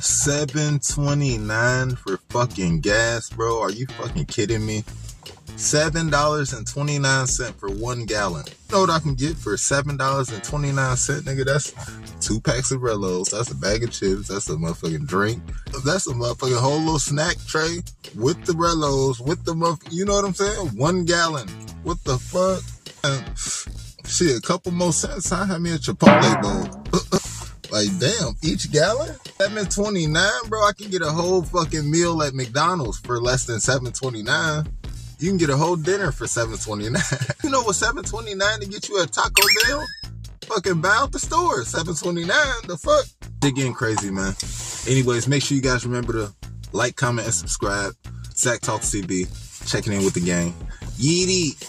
7.29 for fucking gas, bro. Are you fucking kidding me? Seven dollars and twenty nine cent for one gallon. You know what I can get for seven dollars and twenty nine cent, nigga? That's two packs of Rellos. That's a bag of chips. That's a motherfucking drink. That's a motherfucking whole little snack tray with the Rellos, with the motherfucking, you know what I'm saying? One gallon. What the fuck? And shit, a couple more cents. I have me a Chipotle bowl. Like, damn, each gallon? 729, bro. I can get a whole fucking meal at McDonald's for less than 729. You can get a whole dinner for 729. you know what 729 to get you a Taco Bell? Fucking buy out the store. 729. The fuck? They're getting crazy, man. Anyways, make sure you guys remember to like, comment, and subscribe. Zach Talk CB. Checking in with the gang. Yeety.